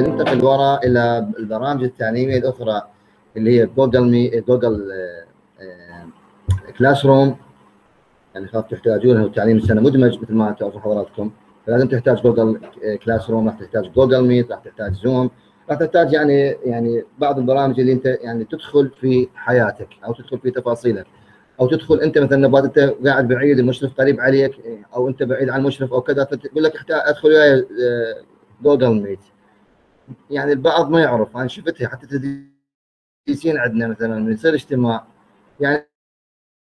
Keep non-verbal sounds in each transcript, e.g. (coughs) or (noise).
ننتقل وراء إلى البرامج التعليمية الأخرى اللي هي Google Meet Google Classroom يعني خاف تحتاجونه تعليم السنة مدمج مثل ما تعرفون حضراتكم. فلازم تحتاج Google Classroom راح تحتاج Google Meet راح تحتاج Zoom راح تحتاج يعني يعني بعض البرامج اللي أنت يعني تدخل في حياتك أو تدخل في تفاصيلك. أو تدخل أنت مثلا نبات أنت قاعد بعيد المشرف قريب عليك أو أنت بعيد عن المشرف أو كذا تقول لك أدخل وياي جوجل ميت يعني البعض ما يعرف أنا شفتها حتى تدريسين عندنا مثلا يصير اجتماع يعني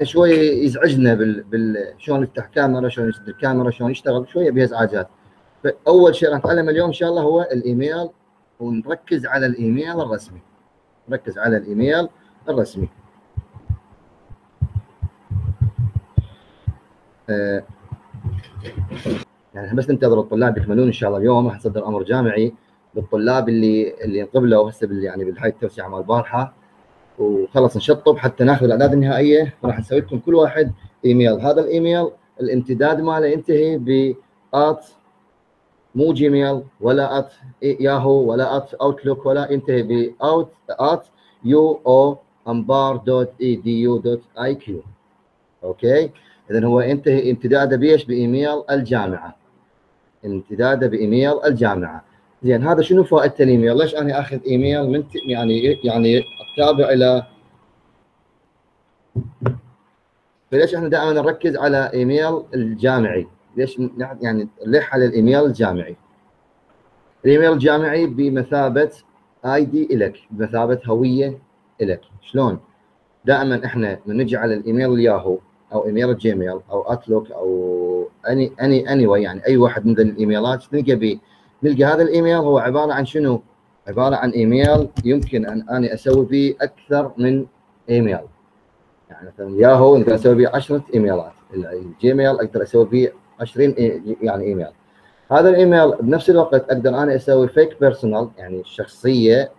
شوية يزعجنا بال, بال... شلون يفتح كاميرا شلون يسد الكاميرا شلون يشتغل شوية بازعاجات فأول شيء راح نتعلم اليوم إن شاء الله هو الإيميل ونركز على الإيميل الرسمي. نركز على الإيميل الرسمي. آه يعني بس ننتظر الطلاب يكملون إن شاء الله اليوم راح نصدر أمر جامعي. للطلاب اللي اللي انقبلوا هسه يعني بالحي التوسعة مال البارحة. وخلص نشطب حتى ناخذ الأعداد النهائية. راح نسوي لكم كل واحد إيميل. هذا الإيميل الامتداد ماله ينتهي ب at مو Gmail ولا at Yahoo ولا at Outlook ولا ينتهي ب اوت at U O Anbar dot E D U dot I Q okay؟ اذا هو ينتهي امتداده بإيش؟ بإيميل الجامعة. امتداده بإيميل الجامعة. زين هذا شنو فائده الايميل؟ ليش أنا أخذ إيميل من يعني يعني تابع إلى فليش إحنا دائما نركز على إيميل الجامعي؟ ليش يعني نلح على الإيميل الجامعي؟ الإيميل الجامعي بمثابة ID إلك بمثابة هوية إلك، شلون؟ دائما إحنا من نجي على الإيميل الياهو أو إيميل ال Gmail أو Outlook أو اني اني اني يعني أي واحد من الإيميلات نلقى به نلقى هذا الإيميل. هو عبارة عن شنو؟ عبارة عن إيميل يمكن أن أنا أسوي به أكثر من إيميل. يعني مثلا ياهو أقدر أسوي به 10 إيميلات. ال Gmail أقدر أسوي به 20 يعني إيميل. هذا الإيميل بنفس الوقت أقدر أنا أسوي فيك personal يعني شخصية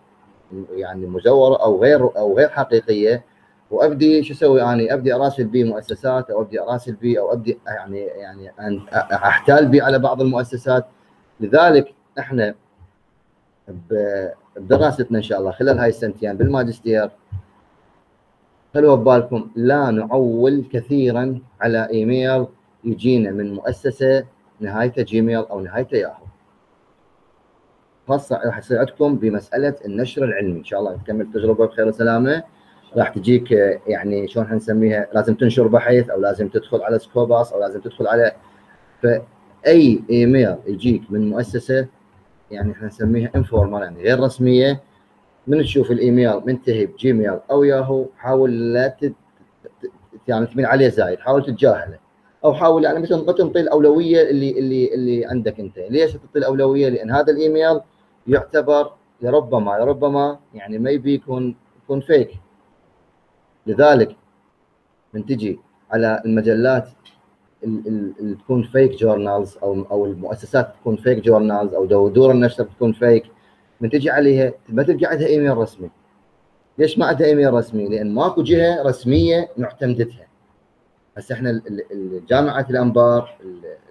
يعني مزورة أو غير أو غير حقيقية. وأبدي شو أسوي؟ أنا أبدي أراسل به مؤسسات أو أبدي أراسل به أو أبدي يعني يعني أحتال به على بعض المؤسسات. لذلك إحنا بدراستنا إن شاء الله خلال هاي السنتين بالماجستير خلوا ببالكم لا نعول كثيرا على إيميل يجينا من مؤسسة نهايته جيميل أو نهايته ياهو خاصة راح يصير عندكم بمسألة النشر العلمي. إن شاء الله تكمل التجربه بخير وسلامة. راح تجيك يعني شلون حنسميها لازم تنشر بحث أو لازم تدخل على سكوباس أو لازم تدخل على فأي إيميل يجيك من مؤسسة يعني إحنا نسميها informal يعني غير رسمية من تشوف الإيميل منتهي بجيميل أو ياهو حاول لا تت... يعني تميل عليه زايد حاول تتجاهله. أو حاول يعني مثلا ما تعطي الأولوية اللي اللي اللي عندك أنت. ليش تعطي الأولوية؟ لأن هذا الإيميل يعتبر لربما لربما يعني ما يبي يكون يكون fake لذلك من تجي على المجلات اللي تكون fake journals أو أو المؤسسات تكون fake journals أو دور النشر تكون fake من تجي عليها ما تلقى عندها ايميل رسمي. ليش ما عندها ايميل رسمي؟ لأن ماكو جهة رسمية معتمدتها. هسه إحنا جامعة الأنبار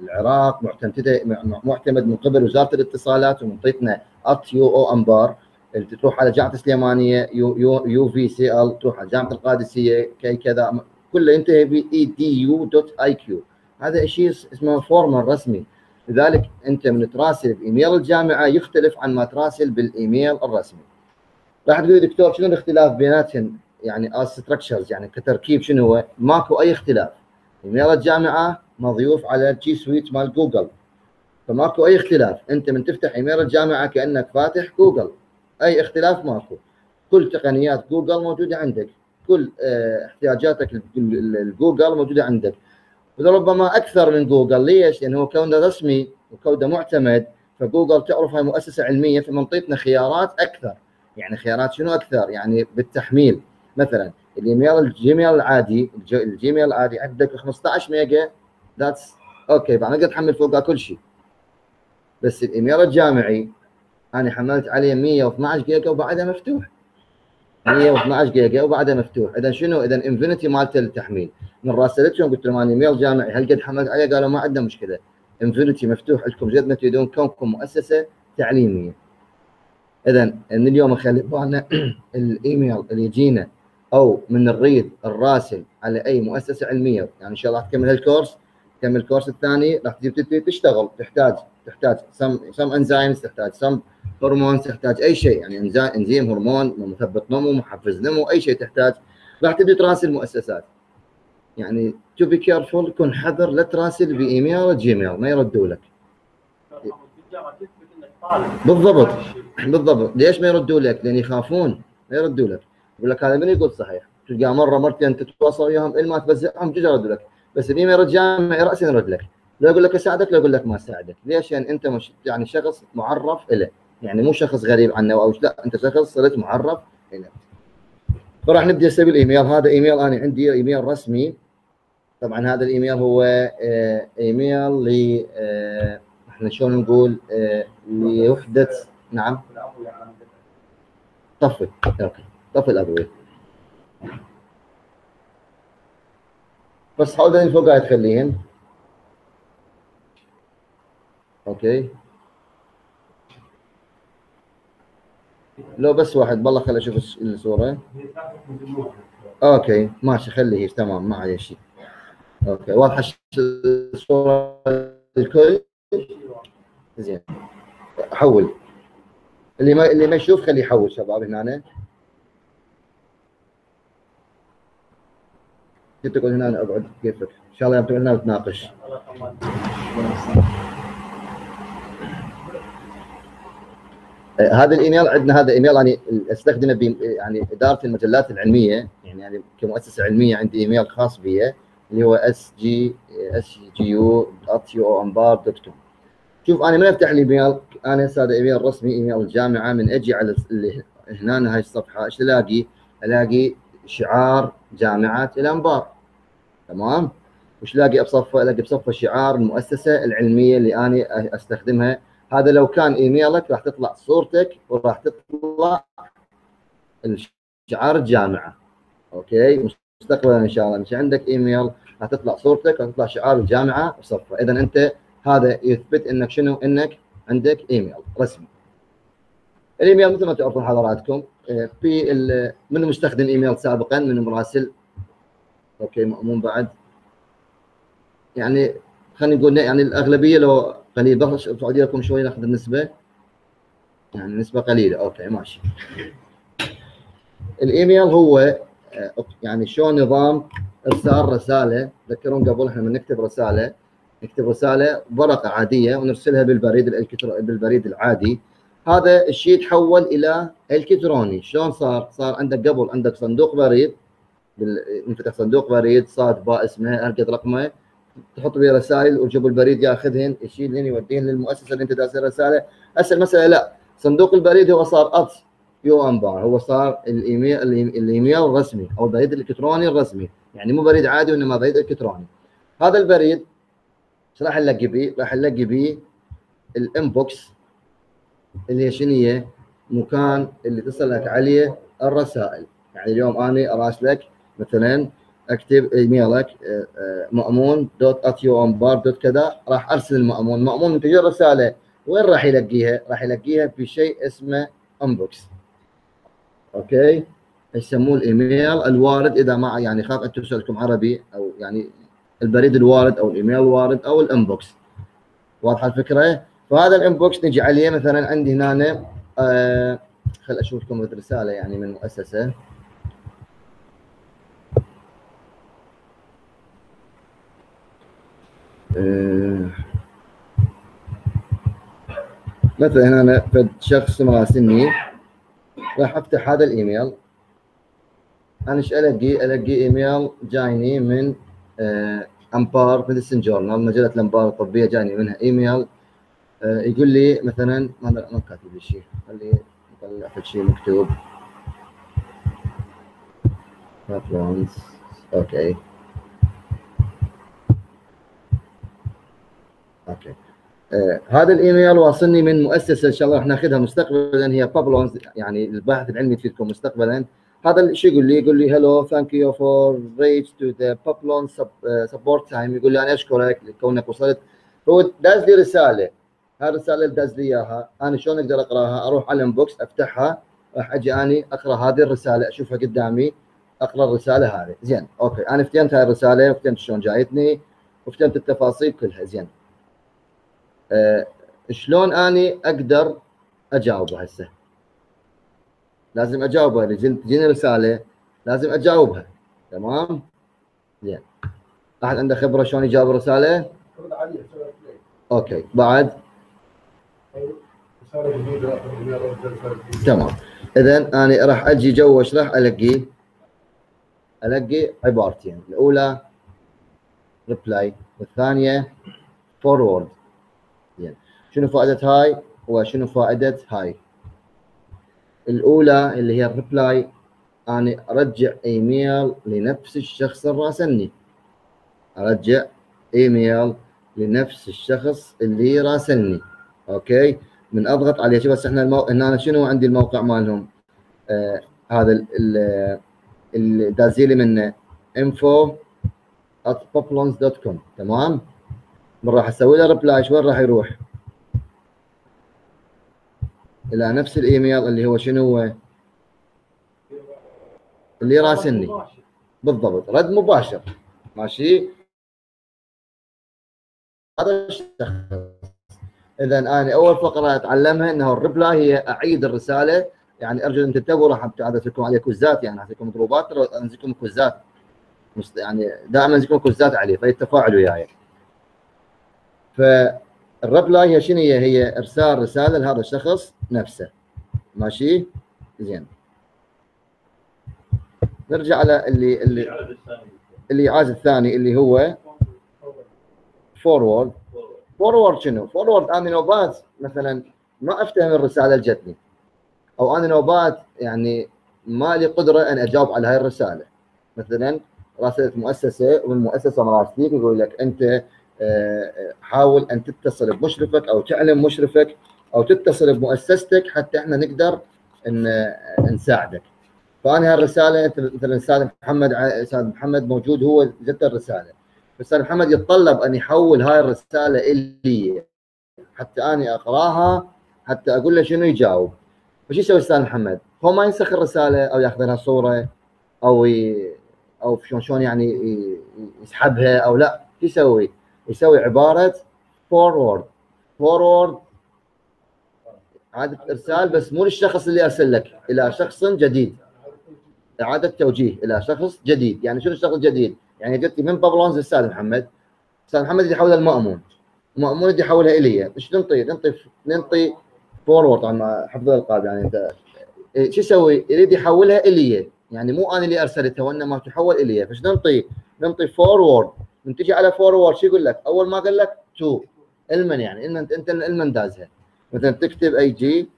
العراق معتمدة معتمد من قبل وزارة الاتصالات ومنطيتنا at يو أو أنبار اللي تروح على جامعة السليمانية U U, U في سي ال تروح على جامعة القادسية كي كذا كله ينتهي ب edu dot iq هذا شيء اسمه formal رسمي. لذلك أنت من تراسل بايميل الجامعة يختلف عن ما تراسل بالإيميل الرسمي. راح تقول دكتور شنو الاختلاف بيناتهم؟ يعني as structures يعني كتركيب شنو هو؟ ماكو أي اختلاف. إيميل الجامعة مضيوف على ال G Suite مال جوجل فماكو أي اختلاف. أنت من تفتح إيميل الجامعة كأنك فاتح جوجل أي اختلاف ماكو. كل تقنيات جوجل موجودة عندك. كل آه احتياجاتك الجوجل موجودة عندك. وربما أكثر من جوجل. ليش؟ لأنه هو كونه رسمي وكونه معتمد فجوجل تعرف هاي مؤسسة علمية فمنطيتنا خيارات أكثر. يعني خيارات شنو أكثر؟ يعني بالتحميل. مثلا الإيميل الجيميل العادي الجيميل العادي عندك 15 ميجا. that's okay بعد نقدر تحمل فوقها كل شيء. بس الإيميل الجامعي أنا حملت عليه 112 جيجا وبعدها مفتوح. 112 جيجا وبعدها مفتوح. إذا شنو؟ إذا infinity مالته للتحميل. من راسلتهم قلت لهم أنا ايميل جامعي هل قد حملت؟ عليه قالوا ما عندنا مشكلة. infinity مفتوح لكم زي ما تريدون كونكم مؤسسة تعليمية. إذا من اليوم نخلي بالنا (clears throat) الإيميل اللي يجينا أو من الريد الراسل على أي مؤسسة علمية. يعني إن شاء الله تكمل هالكورس. تكمل الكورس الثاني راح تجي تشتغل تحتاج تحتاج some some enzymes تحتاج سم هرمون تحتاج أي شيء. يعني انزيم هرمون مثبط نمو محفز نمو أي شيء تحتاج. راح تبدي تراسل مؤسسات يعني to be careful كن حذر لا تراسل بإيميل جيميل ما يردوا لك. بالضبط. بالضبط. ليش ما يردوا لك؟ لأن يخافون. ما يردوا لك. يقول لك هذا من يقول صحيح؟ تلقى مرة مرتين تتواصل وياهم الما تفزعهم جد يردوا لك؟ بس الايميل جامعي رأسا يرد لك. لا يقول لك أساعدك لا يقول لك ما أساعدك. ليش؟ يعني أنت مش يعني شخص معرف له يعني مو شخص غريب عنه أو لا أنت شخص صرت معرف له فراح نبدأ نسوي الإيميل. هذا إيميل أنا عندي إيميل رسمي. طبعا هذا الإيميل هو آه، إيميل ل آه، إحنا شلون نقول آه، لوحدة نعم. طفي okay. طفي الأضوية بس حاول فوق قاعد تخليهن. okay. لو بس واحد بالله خلي أشوف الصورة. okay ماشي خليه تمام ما عليه شيء. okay واضحة الصورة الكل زين. حول. اللي ما اللي ما يشوف خليه يحول شباب هنا. تقول هنا أقعد كيفك؟ إن شاء الله يوم هنا نتناقش هذا الإيميل عندنا هذا إيميل أنا أستخدمه يعني إدارة المجلات العلمية يعني يعني كمؤسسة علمية عندي إيميل خاص بي اللي هو SJ SJ U dot U انبار dot com شوف أنا من أفتح الإيميل أنا هسه هذا إيميل رسمي إيميل الجامعة من أجي على هنا هاي الصفحة إيش ألاقي؟ ألاقي شعار جامعة الأنبار تمام؟ وش ألاقي بصفة؟ ألاقي بصفة شعار المؤسسة العلمية اللي أنا أستخدمها هذا لو كان إيميلك راح تطلع صورتك وراح تطلع شعار الجامعة okay؟ مستقبلا إن شاء الله. مش عندك إيميل راح تطلع صورتك راح تطلع شعار الجامعة بصفه اذا أنت هذا يثبت إنك شنو؟ إنك عندك إيميل رسمي. الإيميل مثل ما تعرفون حضراتكم آه، في من مستخدم إيميل سابقا؟ من مراسل. okay مأمون بعد. يعني خلينا نقول يعني الأغلبية لو قليل. بخش تعودي لكم شوي ناخذ النسبة؟ يعني نسبه قليلة. أوكي ماشي. الإيميل هو آه، يعني شلون نظام إرسال رسالة؟ تذكرون قبل إحنا من نكتب رسالة. نكتب رسالة ورقة عادية ونرسلها بالبريد بالبريد العادي. هذا الشيء تحول إلى إلكتروني. شلون صار؟ صار عندك قبل عندك صندوق بريد ينفتح صندوق بريد ص.ب اسمه ارقد رقمه. تحط بيه رسائل وجب البريد ياخذهن يشيلهن يوديهن للمؤسسة اللي انت داسه رسالة. هسه المسألة لا. صندوق البريد هو صار at uoanbar هو صار الايميل الايميل الرسمي أو البريد الالكتروني الرسمي. يعني مو بريد عادي وإنما بريد إلكتروني. هذا البريد إيش راح نلقي بيه؟ راح نلقي بيه ال inbox اللي هي شنو هي؟ مكان اللي تصل لك عليه الرسائل. يعني اليوم أنا أراسلك مثلا أكتب إيميلك آه، آه، مأمون dot at uoanbar dot كذا راح أرسل المأمون. مأمون من تجي رسالة وين راح يلقيها؟ راح يلقيها في شيء اسمه inbox okay؟ يسموه الإيميل. الوارد إذا ما يعني خاف أنتم سؤالكم عربي أو يعني البريد الوارد أو الإيميل الوارد أو ال inbox. واضحة الفكرة؟ فهذا ال inbox نجي عليه مثلا عندي هنا آه خل أشوف لكم رسالة يعني من مؤسسة. مثلا أنا فد شخص مراسلني راح أفتح هذا الإيميل. أنا إيش ألاقي؟ ألاقي إيميل جايني من انبار medicine journal مجلة الأنبار الطبية جاني منها إيميل. آه، يقول لي مثلا ما كاتب لي شيء. خلي نطلع شيء مكتوب. Okay. Okay. آه هذا الإيميل واصلني من مؤسسة إن شاء الله راح ناخذها مستقبلا هي Publons يعني الباحث العلمي تفيدكم مستقبلا. هذا شو يقول لي؟ يقول لي hello thank you for reach to the Publon support team يقول لي أنا أشكرك لكونك وصلت. هو داز لي رسالة. هاي الرسالة اللي داز لي إياها. أنا شلون أقدر أقراها؟ أروح على ال inbox أفتحها راح أجي اني أقرأ هذه الرسالة أشوفها قدامي أقرأ الرسالة هذه. زين okay. أنا فتهمت هاي الرسالة وفتهمت شلون جايتني وفتهمت التفاصيل كلها. زين. شلون أني أقدر اجاوبها هسه؟ لازم اجاوبها تجيني رسالة لازم أجاوبها. تمام؟ زين. أحد عنده خبرة شلون يجاوب الرسالة؟ Okay. بعد. تمام. اذا أنا راح أجي جوا إيش راح ألقي. ألقي عبارتين. الأولى reply والثانيه forward شنو فائدة هاي؟ وشنو فائدة هاي؟ الأولى اللي هي ال reply أنا أرجع إيميل لنفس الشخص اللي راسلني أرجع إيميل لنفس الشخص اللي راسلني. Okay؟ من أضغط عليه. شوف بس إحنا المو... هنا شنو عندي الموقع مالهم؟ آه هذا اللي دازيلي منه. info at publons.com تمام؟ من راح أسوي له reply وين راح يروح؟ إلى نفس الإيميل اللي هو شنو هو؟ اللي راسلني. بالضبط رد مباشر. ماشي؟ هذا الشخص. اذا أنا أول فقرة أتعلمها إنه ال reply هي أعيد الرسالة. يعني أرجو أن تنتبهوا راح انزل لكم عليه quizzat. يعني اعطيكم groupات انزل لكم quizzat. يعني دائما انزل لكم كوزات عليه فيتفاعلوا وياي. فال reply هي شنو هي؟ هي إرسال رسالة لهذا الشخص نفسه ماشي؟ زين نرجع على اللي اللي اللي عاز الثاني اللي هو forward forward شنو؟ Forward أنا نوبات مثلا ما أفتهم الرسالة اللي جتني أو أنا نوبات يعني ما لي قدرة أن أجاوب على هاي الرسالة مثلا راسلت مؤسسة والمؤسسة مراسليك يقول لك أنت حاول أن تتصل بمشرفك أو تعلم مشرفك أو تتصل بمؤسستك حتى إحنا نقدر إن نساعدك فأنا هالرسالة مثلا أستاذ محمد أستاذ محمد موجود هو جت الرسالة أستاذ محمد يتطلب أن يحول هاي الرسالة إلي حتى أني أقراها حتى أقول له شنو يجاوب فش يسوي أستاذ محمد؟ هو ما ينسخ الرسالة أو يأخذ لها صورة أو ي... أو شلون شلون يعني يسحبها أو لا شو يسوي؟ يسوي عبارة forward forward إعادة إرسال بس مو للشخص اللي أرسل لك إلى شخص جديد. إعادة توجيه إلى شخص جديد. يعني شنو الشخص الجديد؟ يعني جت من Publons الاستاذ محمد. أستاذ محمد يحولها المأمون. المأمون يدي يحولها إلي. إيش ننطي؟ ننطي ننطي forward طبعا حفظ الألقاب يعني. انت إيه، شو يسوي؟ يريد يحولها إلي. يعني مو أنا اللي ارسلتها وإنما تحول إلي. فايش ننطي؟ ننطي forward تجي على forward شو يقول لك؟ أول ما قال لك to. إلمن يعني. المن انت إلمن دازها مثلا تكتب أي جي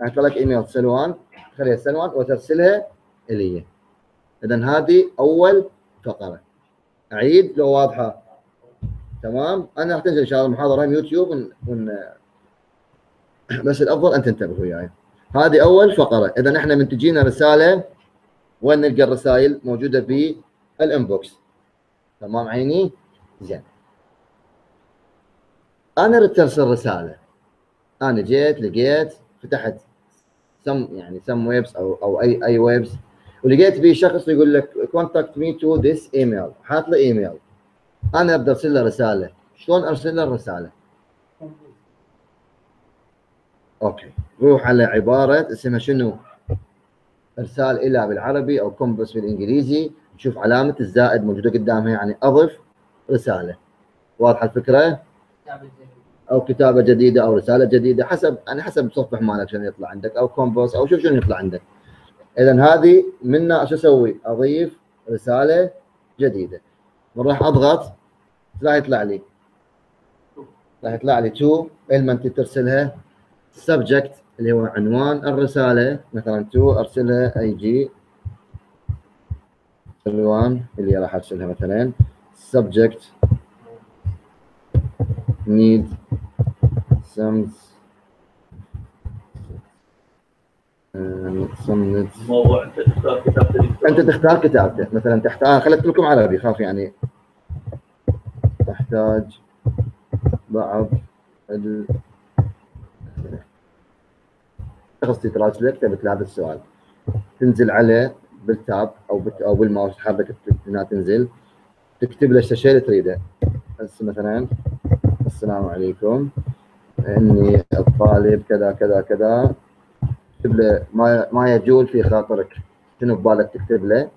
يعني لك إيميل سلوان خليها سلوان وترسلها إلي. اذا هذه أول فقرة. اعيد لو واضحة. تمام؟ أنا راح تنزل إن شاء الله المحاضره يوتيوب one... one... بس الأفضل ان تنتبهوا وياي. هذه أول فقرة. اذا إحنا من تجينا رسالة وين نلقى الرسائل؟ موجودة في ال inbox تمام عيني؟ زين. أنا ردت ارسل رساله أنا جيت لقيت فتحت سم يعني some webs أو أو اي any webs ولقيت في شخص يقول لك contact me to this email حاط له ايميل أنا أبدأ أرسل له رسالة. شلون أرسل له الرسالة؟ okay. روح على عبارة اسمها شنو؟ إرسال إلى بالعربي أو compose بالإنجليزي. تشوف علامة الزائد موجودة قدامها يعني أضف رسالة. واضحة الفكرة؟ أو كتابة جديدة أو رسالة جديدة حسب يعني حسب تصفح مالك عشان يطلع عندك أو compose أو شوف شنو يطلع عندك. اذا هذه منا شو أسوي؟ أضيف رسالة جديدة. من راح أضغط؟ راح يطلع لي. راح يطلع لي to المن ترسلها. subject اللي هو عنوان الرسالة مثلا to أرسلها أي جي عنوان اللي راح ارسلها مثلا. Subject need some صمت موضوع أنت تختار كتابته أنت تختار كتابته مثلا تحتاج خليت لكم عربي خاف يعني. تحتاج بعض شخص تراسلك تبي هذا السؤال. تنزل عليه بالتاب أو أو بالماوس حابك إنها تنزل. تكتب له الشيء اللي تريده. بس مثلا السلام عليكم. إني الطالب كذا كذا كذا. اكتب له ما ما يجول في خاطرك. شنو ببالك تكتب له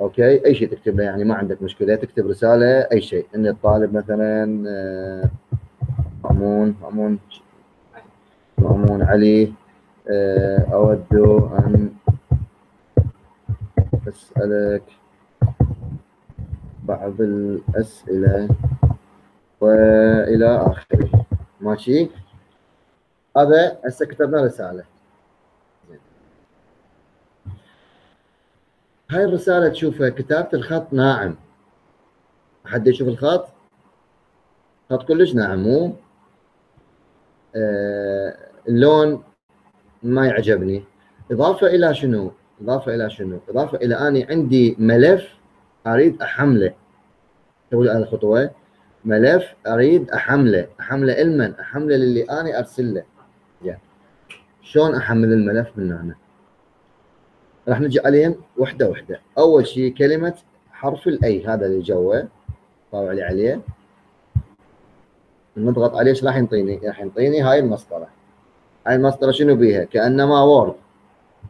أوكي؟ أي شيء تكتب له يعني ما عندك مشكلة. تكتب رسالة أي شيء. إني الطالب مثلا آه، مأمون مأمون مأمون علي آه، أود أن أسألك بعض الأسئلة وإلى آخره. ماشي؟ هذا هسه كتبنا رسالة. هاي الرسالة تشوفها كتابة الخط؟ ناعم حد يشوف الخط؟ خط كلش؟ ناعم مو؟ آه اللون ما يعجبني. إضافة إلى شنو؟ إضافة إلى شنو؟ إضافة إلى أني عندي ملف أريد أحمله. سوي أنا الخطوة. ملف أريد أحمله. أحمله لمن أحمله للي أنا أرسل له. شلون أحمل الملف من هنا؟ راح نجي عليهم. وحدة وحدة. أول شيء كلمة حرف ال A هذا اللي جوا طاوع لي عليه. نضغط عليه. إيش راح ينطيني؟ راح ينطيني هاي المسطرة. هاي المسطرة شنو بيها؟ كأنما Word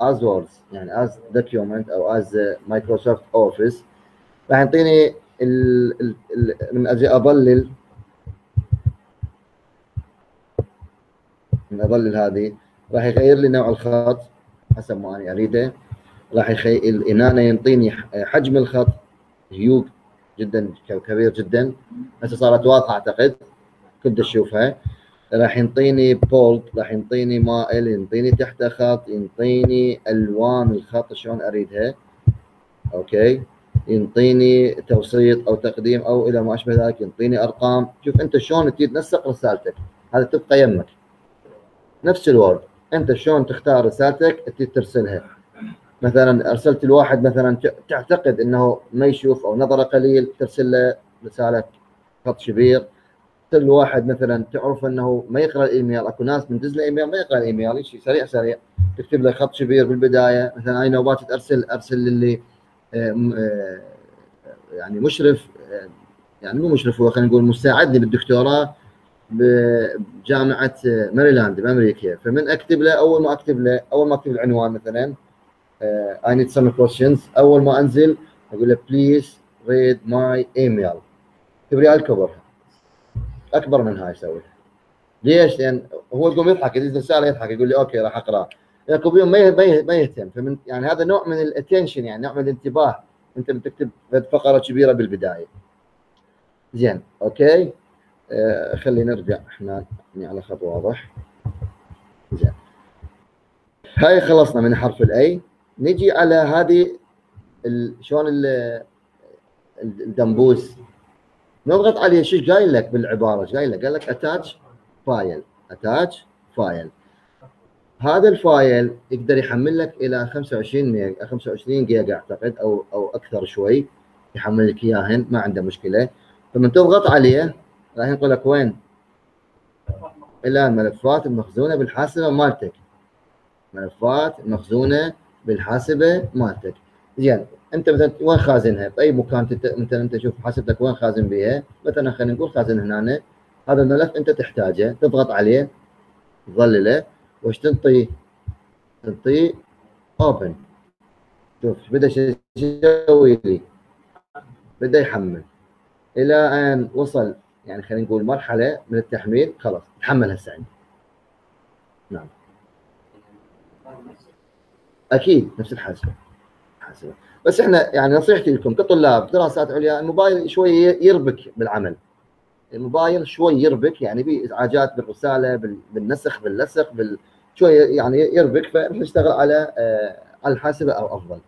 as Words يعني as document أو as Microsoft Office راح يعطيني من أجي أضلل. من أضلل هذه. راح يغير لي نوع الخط حسب ما أنا أريده. راح يخيل هنا ينطيني حجم الخط. هيوج جدا كبير جدا. هسه صارت واضحة أعتقد. كنت أشوفها. راح ينطيني بولد راح ينطيني مائل ينطيني تحت خط ينطيني ألوان الخط شلون أريدها. أوكي؟ ينطيني توسيط أو تقديم أو إلى ما أشبه ذلك ينطيني أرقام. شوف أنت شلون تنسق رسالتك؟ هذا تبقى يمك. نفس الورد. أنت شلون تختار رسالتك؟ ترسلها. مثلا أرسلت الواحد مثلا تعتقد إنه ما يشوف أو نظره قليل ترسل له رسالة خط شبير. ترسل واحد مثلا تعرف إنه ما يقرأ الإيميل أكو ناس من له إيميل ما يقرأ الإيميل شيء سريع سريع. تكتب له خط شبير بالبداية مثلا اي نوبات أرسل أرسل للي آه، آه، يعني مشرف آه، يعني مو مشرف هو خلينا نقول مساعدني بالدكتوراه بجامعة ماريلاند بأمريكا. فمن أكتب له أول ما أكتب له أول ما أكتب العنوان مثلا I need some questions أول ما أنزل أقول له please read my email كبرياء الكبر أكبر من هاي أسوي ليش؟ لأن هو يقوم يضحك يدز رساله يضحك يقول لي okay راح أقرأ. يعقوب ما ما يهتم فمن يعني هذا نوع من ال attention يعني نوع من الانتباه. أنت بتكتب فقرة كبيرة بالبداية. زين okay؟ آه خلينا نرجع إحنا يعني على خط واضح. زين. هاي خلصنا من حرف ال A نجي على هذه شلون الدمبوس نضغط عليه شو قايل لك بالعبارة؟ إيش قايل لك؟ قال لك attach file attach file هذا ال file يقدر يحمل لك إلى 25 ميجا 25 جيجا أعتقد أو أو أكثر شوي يحمل لك إياهن ما عنده مشكلة. فمن تضغط عليه راح ينقل لك وين؟ إلى الملفات المخزونه بالحاسبة مالتك. ملفات مخزونة بالحاسبة مالتك. زين أنت مثلا وين خازنها باي مكان مثلا أنت تشوف حاسبتك وين خازن بها مثلا خلينا نقول خازن هنا هذا الملف أنت تحتاجه تضغط عليه تظلله وش تنطي؟ تنطي open شوف بدأ يسوي لي؟ بدأ يحمل. إلى أن وصل يعني خلينا نقول مرحلة من التحميل خلاص تحمل هسه عندي. نعم. أكيد نفس الحاسبه حاسبه بس إحنا يعني نصيحتي لكم كطلاب دراسات عليا الموبايل شوي يربك بالعمل. الموبايل شوي يربك يعني في ازعاجات بالرسالة بالنسخ باللصق بال شوي يعني يربك فنشتغل على آه على الحاسبة أو أفضل.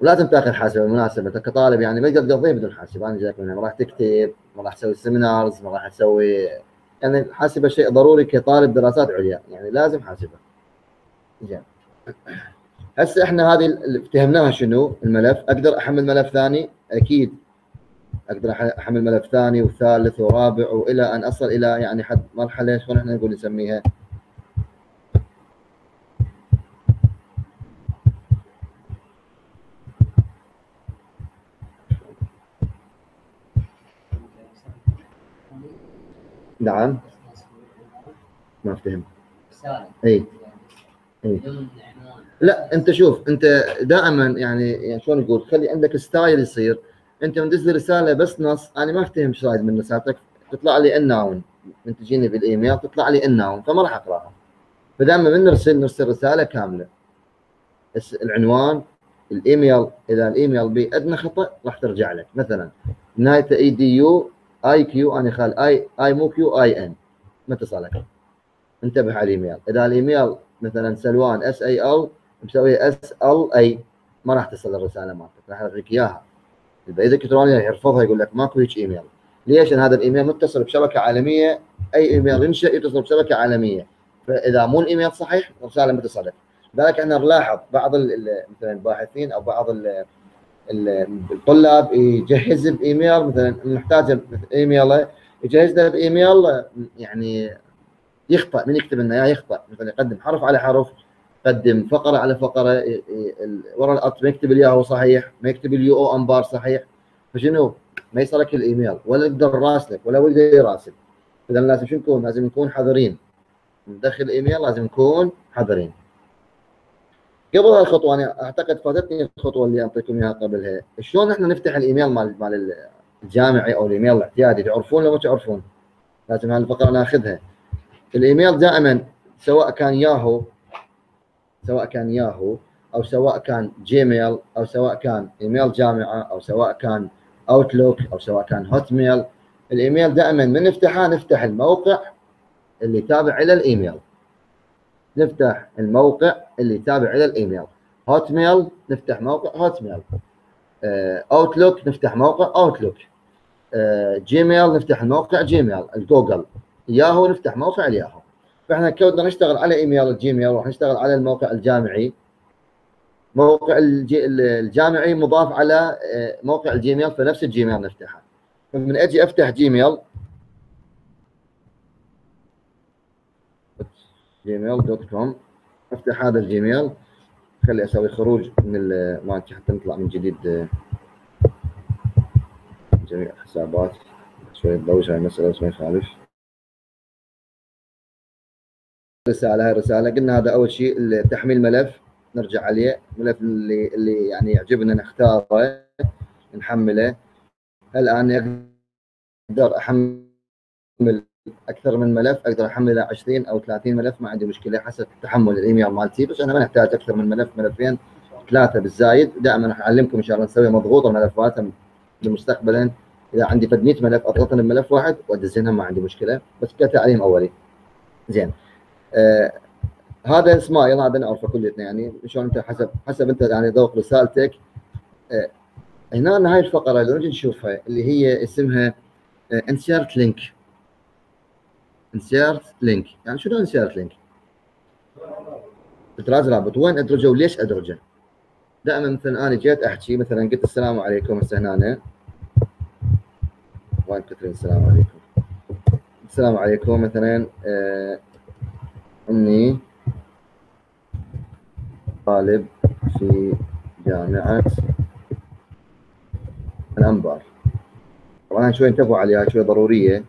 ولازم تاخذ حاسبة بالمناسبة. أنت كطالب يعني ما تقدر تقضيها بدون حاسبة. أنا جايك منها. ما راح تكتب ما راح تسوي سيمينارز ما راح تسوي يعني الحاسبة شيء ضروري كطالب دراسات عليا. يعني لازم حاسبة. زين هسه إحنا هذه اللي فهمناها شنو؟ الملف. أقدر أحمل ملف ثاني؟ أكيد. أقدر أحمل ملف ثاني وثالث ورابع وإلى أن أصل إلى يعني حد مرحلة شلون إحنا نقول نسميها؟ نعم. ما فهم اي اي لا انت شوف انت دائما يعني يعني شلون نقول خلي عندك style يصير. انت من لي رسالة بس نص أنا ما افتهم إيش رايد من رسالتك تطلع لي الناون من تجيني بالإيميل تطلع لي الناون فما راح أقراها. فدائما من نرسل نرسل رسالة كاملة. العنوان الإيميل إذا الإيميل بادنى خطأ راح ترجع لك. مثلا نهايته E D U I Q أنا خال I I مو Q I N. ما تصلك انتبه على الإيميل. إذا الإيميل مثلا سلوان S A أو مسوي S L A ما راح تصل الرسالة مالتك راح يعطيك إياها. البريد الالكتروني يرفضها يقول لك ماكو هيك إيميل. ليش؟ لأن هذا الإيميل متصل بشبكة عالمية. أي إيميل ينشا يتصل بشبكة عالمية. فإذا مو الإيميل صحيح الرسالة ما تصلك لذلك إحنا نلاحظ بعض مثلا الباحثين أو بعض الطلاب يجهز بإيميل. مثلا نحتاج إيميل يجهز له بإيميل يعني يخطأ من يكتب لنا اياه يخطأ. مثلا يقدم حرف على حرف. يقدم فقرة على فقرة ورا الأط ما يكتب الياهو صحيح ما يكتب اليو أو أنبار صحيح. فشنو؟ ما يصلك الإيميل ولا يقدر يراسلك ولا يقدر يراسل. اذا لازم شو نكون لازم نكون حذرين ندخل الإيميل لازم نكون حذرين قبل هالخطوة أنا أعتقد فاتتني الخطوة اللي أعطيكم إياها قبلها. شلون إحنا نفتح الإيميل مال مال الجامعي أو الإيميل الاعتيادي؟ تعرفون لو ما تعرفون. لازم هالفقره ناخذها. الإيميل دائما سواء كان ياهو سواء كان ياهو أو سواء كان Gmail أو سواء كان إيميل جامعة أو سواء كان Outlook أو سواء كان Hotmail الإيميل دائما من نفتحه نفتح الموقع اللي تابع إلى الإيميل. نفتح الموقع اللي تابع إلى الإيميل. Hotmail نفتح موقع Hotmail Outlook نفتح موقع Outlook Gmail نفتح الموقع Gmail. ال Google. Yahoo نفتح موقع الياهو. فاحنا كودنا نشتغل على إيميل ال Gmail راح نشتغل على الموقع الجامعي. موقع الجامعي مضاف على آه، موقع ال Gmail فنفس ال Gmail نفتحه. فمن أجي أفتح Gmail. Gmail dot com. أفتح هذا ال Gmail. خلي أسوي خروج من مالتي حتى نطلع من جديد آه، جميع الحسابات شوية دوشه هاي المساله بس ما يخالف. رسالة هاي الرسالة. قلنا هذا أول شيء تحميل ملف نرجع عليه. الملف اللي اللي يعني يعجبنا نختاره نحمله. الآن أقدر أحمل أكثر من ملف أقدر احمل 20 أو 30 ملف ما عندي مشكلة حسب تحمل الإيميل مالتي. بس أنا ما نحتاج أكثر من ملف ملفين ثلاثة بالزايد. دائما راح أعلمكم إن شاء الله نسوي مضغوطه ملفات لمستقبلا. إذا عندي فد 100 ملف اضغطهم بملف واحد وادزنهم ما عندي مشكلة. بس كتعليم أولي. زين. آه هذا سمايل هذا نعرفه كلنا يعني شلون أنت حسب حسب أنت يعني ذوق رسالتك. آه هنا هاي الفقرة اللي نجي نشوفها اللي هي اسمها insert link. insert link. يعني شنو insert link؟ ادراج رابط. وين أدرجه وليش أدرجه؟ دائما مثلا أنا جيت أحكي مثلا قلت السلام عليكم هسه هنا. وين كثير السلام عليكم. السلام عليكم مثلا آه أني طالب في جامعة الأنبار. طبعا شوي انتبهوا عليها شوي ضرورية.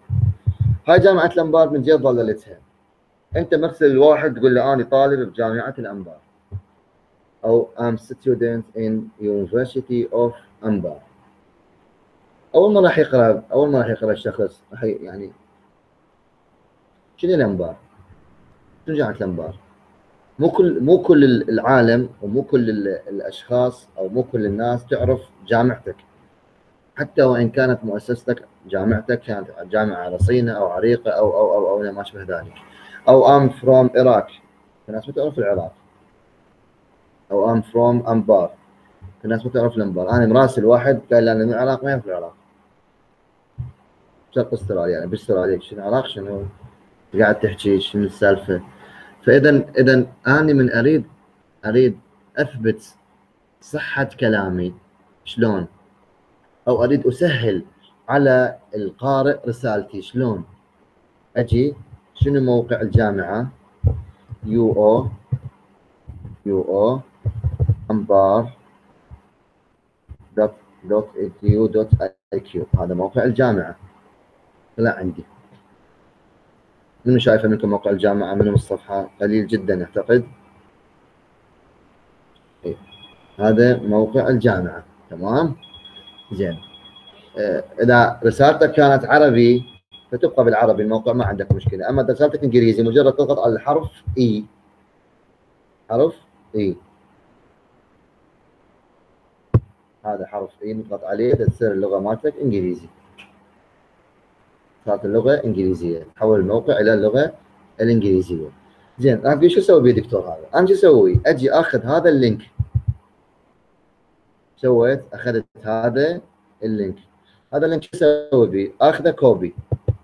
هاي جامعة الأنبار من جد ضللتها. أنت مرسل الواحد تقول له أنا طالب بجامعة الأنبار. أو I'm student in University of أنبار أول ما راح يقرأ أول ما راح يقرأ الشخص راح يعني شنو الأنبار؟ شنو جامعة الأنبار؟ مو كل مو كل العالم ومو كل الأشخاص أو مو كل الناس تعرف جامعتك. حتى وإن كانت مؤسستك جامعتك كانت جامعة رصينه أو عريقة أو أو أو أو ما شابه ذلك. أو I'm from العراق الناس ما تعرف العراق. أو I'm from انبار الناس ما تعرف الأنبار. أنا مراسل واحد قال لي أنا من العراق ما يعرف العراق. شرق استراليا يعني باستراليا شنو العراق؟ شنو؟ قاعد تحكي شنو السالفة؟ فاذا اذا أنا من أريد أريد أثبت صحة كلامي. شلون؟ أو أريد أسهل على القارئ رسالتي. شلون؟ أجي شنو موقع الجامعة؟ يو أو يو أو انبار dot dot e dot iq. هذا موقع الجامعة. طلع عندي. منو شايفه منكم موقع الجامعة منو الصفحه قليل جدا أعتقد. إيه. هذا موقع الجامعة. تمام؟ زين. آه، إذا رسالتك كانت عربي فتبقى بالعربي الموقع ما عندك مشكلة. أما إذا رسالتك إنجليزي مجرد تضغط على الحرف E حرف E هذا حرف E نضغط عليه تصير اللغة مالتك إنجليزي. صارت اللغة إنجليزية تحول الموقع إلى اللغة الإنجليزية زين أنا شو أسوي بيه دكتور هذا؟ أنا شو أسوي؟ أجي أخذ هذا ال link سويت أخذت هذا ال link هذا ال link شو أسوي به؟ أخذه copy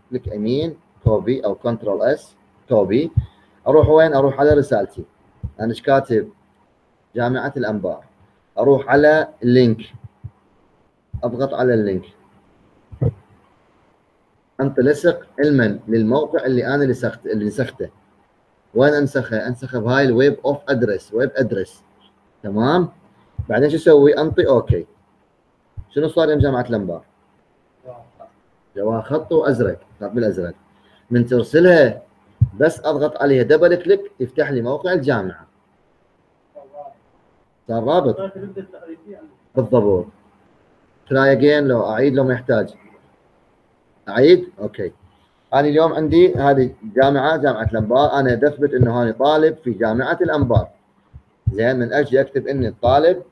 كليك يمين copy أو control إس copy أروح وين؟ أروح على رسالتي أنا إيش كاتب؟ جامعة الأنبار أروح على ال link أضغط على ال link انت لصق علما للموقع اللي أنا نسخت اللي نسخته وين أنسخه؟ أنسخه بهاي ال web of address web address تمام؟ بعدين شو أسوي؟ أنطي okay شنو صار يوم جامعه الأنبار؟ جواها خط وأزرق. خط بالأزرق. من ترسلها بس أضغط عليها double click يفتح لي موقع الجامعة. صار رابط. بالضبط. تراي اجين لو أعيد لو ما يحتاج. اعيد okay. أنا اليوم عندي هذه جامعة جامعة الأنبار. أنا اثبت إنه أنا طالب في جامعة الأنبار. زين من أجل اكتب إني طالب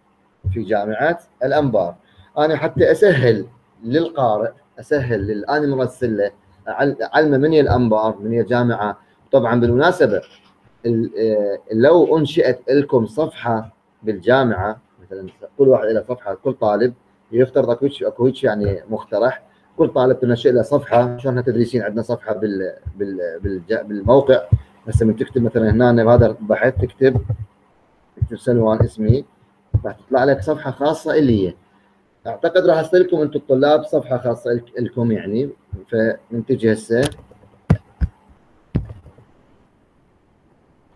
في جامعة الأنبار. أنا حتى أسهل للقارئ أسهل للاني مرسل له علمه من الأنبار من هي جامعة. طبعا بالمناسبة لو أنشئت لكم صفحة بالجامعة مثلا كل واحد له صفحة كل طالب يفترض أكو يعني مقترح. كل طالب تنشئ له صفحة شلون تدريسين عندنا صفحة بال بال بالموقع. هسه من تكتب مثلا هنا بهذا البحث تكتب تكتب سلوان اسمي راح تطلع لك صفحة خاصة اللي هي أعتقد راح لكم أنتم الطلاب صفحة خاصة لكم يعني. فننتجي هسه.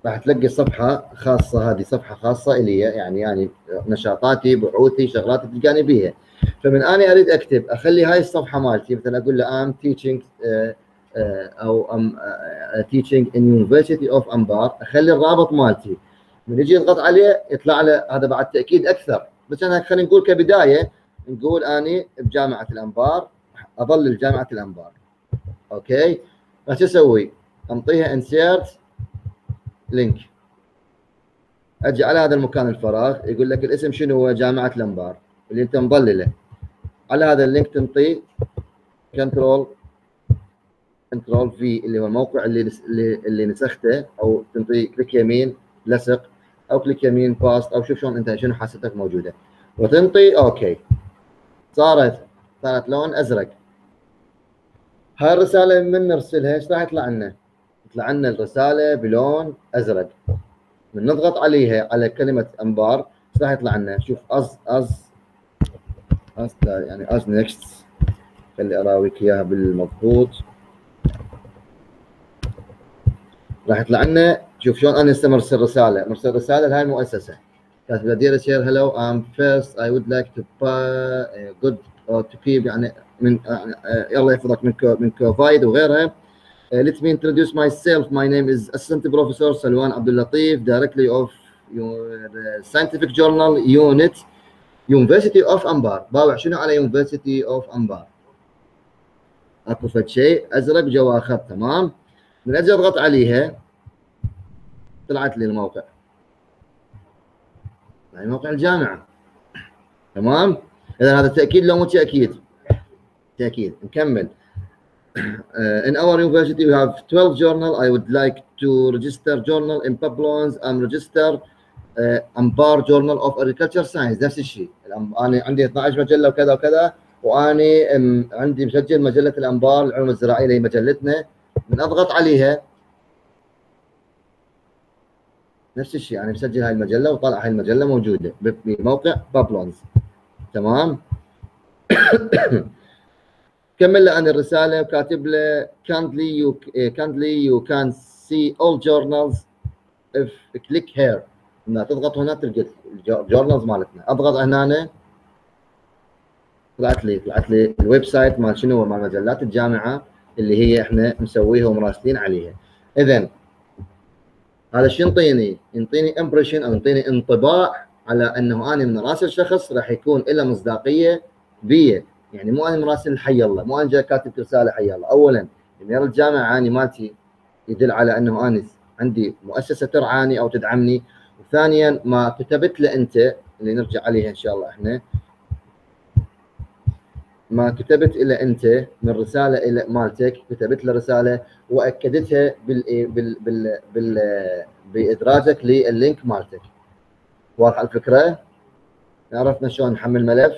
راح تلقي صفحة خاصة هذه صفحة خاصة إلي يعني يعني نشاطاتي بحوثي شغلاتي تلقاني بيها. فمن أنا أريد أكتب أخلي هاي الصفحة مالتي مثلا أقول له I'm teaching آه، آه، أو I'm teaching in University of Anbar أخلي الرابط مالتي. من يجي يضغط عليه يطلع له هذا بعد تأكيد أكثر. بس انا خلينا نقول كبداية نقول اني بجامعة الأنبار أظل بجامعه الأنبار. okay؟ فشو أسوي؟ أنطيها insert link أجي على هذا المكان الفراغ يقول لك الاسم شنو هو؟ جامعة الأنبار. اللي انت مضلله على هذا ال link تنطي control control V اللي هو الموقع اللي اللي نسخته أو تنطي click يمين لصق أو click يمين paste أو شوف شلون أنت شنو حاستك موجودة. وتنطي okay صارت صارت لون أزرق. هاي الرسالة من نرسلها إيش راح يطلع لنا؟ يطلع لنا الرسالة بلون أزرق. من نضغط عليها على كلمة انبار إيش راح يطلع لنا؟ شوف as as يعني as next خلي أراويك إياها بالمضبوط. راح يطلع لنا شوف شلون أنا هسه مرسل رسالة. مرسل رسالة لهاي المؤسسة. كاتب له dears hello I'm first I would like to by God to keep يعني من يعني, uh, يلا يحفظك من co من كوفايد وغيرها. let me introduce myself my name is assistant professor سلوان عبد اللطيف directly of your scientific journal unit University of Anbar. باوع شنو على University of Anbar؟ اكو فد شيء ازرق جوا خط تمام؟ من أجي اضغط عليها طلعت لي الموقع. يعني موقع الجامعة. تمام؟ اذا هذا تاكيد لو مو تاكيد؟ تاكيد نكمل. Uh, in our university, we have 12 journal. I would like to register journal in Publons. I'm register Ambar Journal of Agriculture Science. نفس الشيء. أنا عندي 12 مجلة وكذا وكذا وأنا عندي مسجل مجلة الأنبار العلوم الزراعية اللي هي مجلتنا من أضغط عليها نفس الشيء أنا مسجل هاي المجلة وطالع هاي المجلة موجودة بموقع بابلونز تمام (coughs) كمل له أنا الرسالة وكاتب له kindly you kindly you can see all journals if click here إنها تضغط هنا تلقى ال journals مالتنا. أضغط هنا طلعت لي طلعت لي ال website مال شنو؟ مال مجلات الجامعة اللي هي إحنا مسويها ومراسلين عليها. اذا هذا شو ينطيني؟ ينطيني impression أو ينطيني انطباع على إنه أنا من راسل شخص راح يكون له مصداقية بي يعني مو أنا مراسل حي الله مو أنا جاي كاتب رسالة حي الله. اولا امير الجامعة اني مالتي يدل على إنه أنا عندي مؤسسة ترعاني أو تدعمني وثانيا ما كتبت له أنت اللي نرجع عليها إن شاء الله إحنا. ما كتبت إلى أنت من رسالة إلى مالتك كتبت له رسالة وأكدتها بال بال بال, بال بإدراجك لللينك مالتك. واضحه الفكرة؟ عرفنا شلون نحمل ملف؟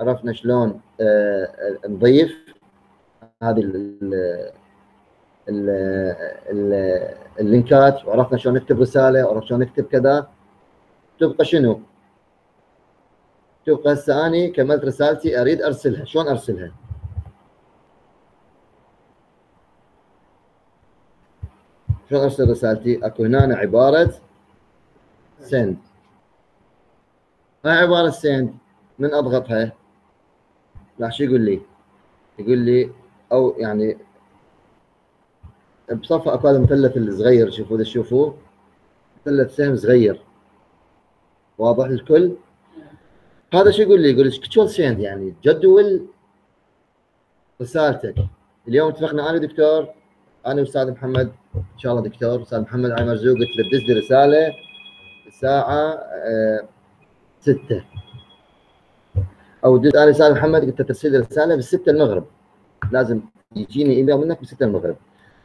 عرفنا شلون آه نضيف هذه اللينكات وعرفنا شلون نكتب رسالة وعرفنا شلون نكتب كذا تبقى شنو؟ تبقى هسه أني كملت رسالتي أريد أرسلها شلون أرسلها؟ شلون أرسل رسالتي؟ أكو هنا عبارة send هاي عبارة send من أضغطها راح شو يقول لي؟ يقول لي أو يعني أكو هذا المثلث الصغير شوفوا إذا تشوفوه. مثلث سهم صغير. واضح للكل؟ هذا شو يقول لي؟ يقول لي schedule send يعني؟ جدول رسالتك. اليوم اتفقنا أنا دكتور أنا وأستاذ محمد إن شاء الله دكتور أستاذ محمد علي مرزوق قلت له دز لي رسالة. الساعة 6 آه أو دز أنا أستاذ محمد قلت له ترسل لي رسالة ب 6 المغرب. لازم يجيني إيميل منك ب 6 المغرب.